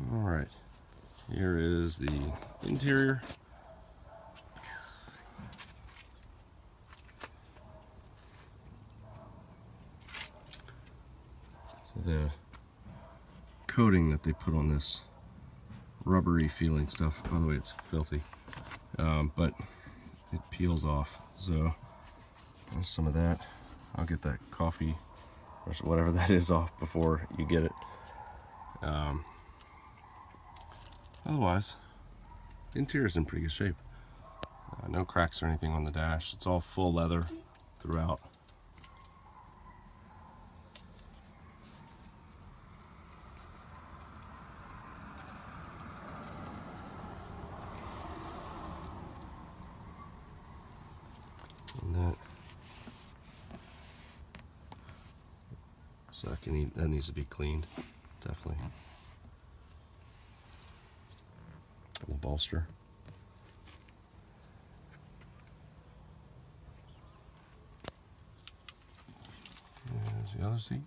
All right, here is the interior. So the coating that they put on this rubbery feeling stuff, by the way, it's filthy, um, but it peels off. So there's some of that. I'll get that coffee or whatever that is off before you get it. Um, otherwise, the interior's in pretty good shape. Uh, no cracks or anything on the dash. It's all full leather throughout. So that needs to be cleaned, definitely. The bolster. There's the other seat.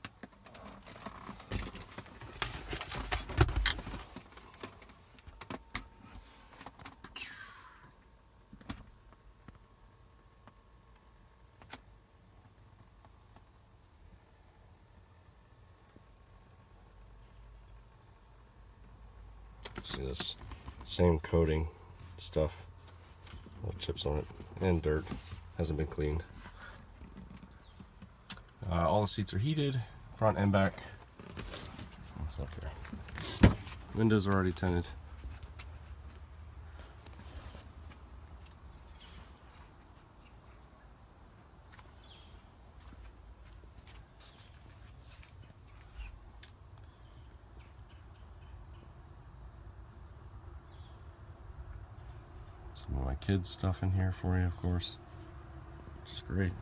See this same coating stuff, little chips on it, and dirt hasn't been cleaned. Uh, all the seats are heated, front and back. Let's look here. Windows are already tinted. Some of my kids' stuff in here for you, of course, which is great.